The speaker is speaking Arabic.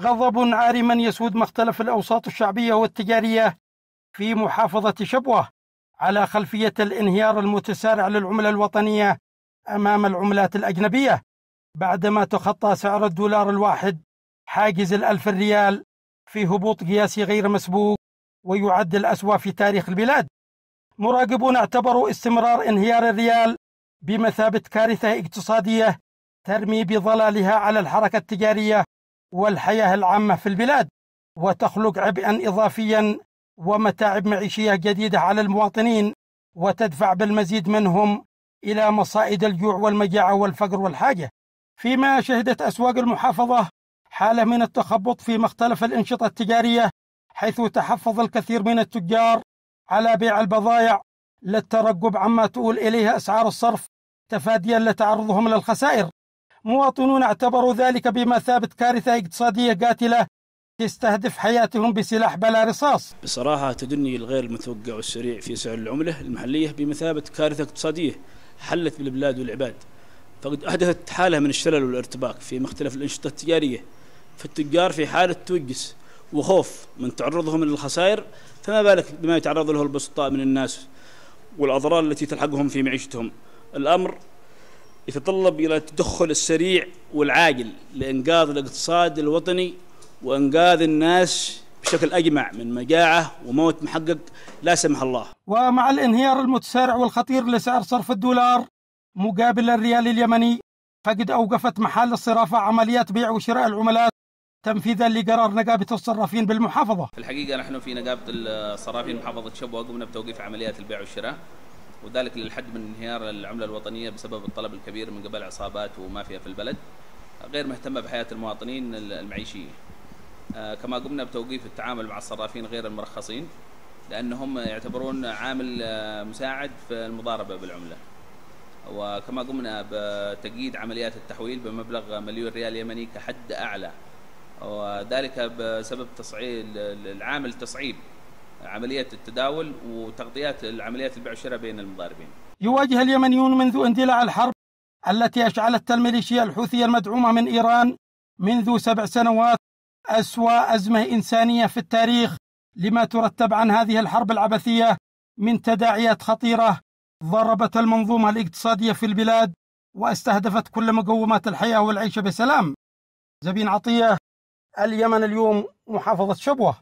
غضب عارما يسود مختلف الأوساط الشعبية والتجارية في محافظة شبوة على خلفية الانهيار المتسارع للعملة الوطنية أمام العملات الأجنبية بعدما تخطى سعر الدولار الواحد حاجز الألف ريال في هبوط قياسي غير مسبوق ويعد الأسوأ في تاريخ البلاد. مراقبون اعتبروا استمرار انهيار الريال بمثابة كارثة اقتصادية ترمي بظلالها على الحركة التجارية والحياة العامة في البلاد وتخلق عبئا إضافيا ومتاعب معيشية جديدة على المواطنين وتدفع بالمزيد منهم إلى مصائد الجوع والمجاعة والفقر والحاجة. فيما شهدت أسواق المحافظة حالة من التخبط في مختلف الأنشطة التجارية حيث تحفظ الكثير من التجار على بيع البضائع للترقب عما تؤول إليها أسعار الصرف تفاديا لتعرضهم للخسائر. مواطنون اعتبروا ذلك بمثابة كارثة اقتصادية قاتلة تستهدف حياتهم بسلاح بلا رصاص. بصراحة تدني الغير المتوقع والسريع في سعر العملة المحلية بمثابة كارثة اقتصادية حلت بالبلاد والعباد. فقد أحدثت حالة من الشلل والارتباك في مختلف الأنشطة التجارية. فالتجار في حالة توجس وخوف من تعرضهم للخسائر فما بالك بما يتعرض له البسطاء من الناس والأضرار التي تلحقهم في معيشتهم. الأمر يتطلب إلى التدخل السريع والعاجل لإنقاذ الاقتصاد الوطني وإنقاذ الناس بشكل أجمع من مجاعة وموت محقق لا سمح الله. ومع الانهيار المتسارع والخطير لسعر صرف الدولار مقابل الريال اليمني فقد أوقفت محال الصرافة عمليات بيع وشراء العملات تنفيذا لقرار نقابة الصرافين بالمحافظة. في الحقيقة نحن في نقابة الصرافين محافظة شبوة قمنا بتوقيف عمليات البيع والشراء. وذلك للحد من انهيار العملة الوطنية بسبب الطلب الكبير من قبل عصابات ومافيا في البلد غير مهتمة بحياة المواطنين المعيشية آه، كما قمنا بتوقيف التعامل مع الصرافين غير المرخصين لأنهم يعتبرون عامل آه، مساعد في المضاربة بالعملة. وكما قمنا بتقييد عمليات التحويل بمبلغ مليون ريال يمني كحد أعلى. وذلك بسبب تصعيد العامل تصعيب. عملية التداول وتغطيات العمليات البيع والشراء بين المضاربين. يواجه اليمنيون منذ اندلاع الحرب التي أشعلتها الميليشيا الحوثية المدعومة من إيران منذ سبع سنوات أسوأ أزمة إنسانية في التاريخ لما ترتب عن هذه الحرب العبثية من تداعيات خطيرة ضربت المنظومة الاقتصادية في البلاد واستهدفت كل مقومات الحياة والعيش بسلام. زبين عطية اليمن اليوم محافظة شبوة.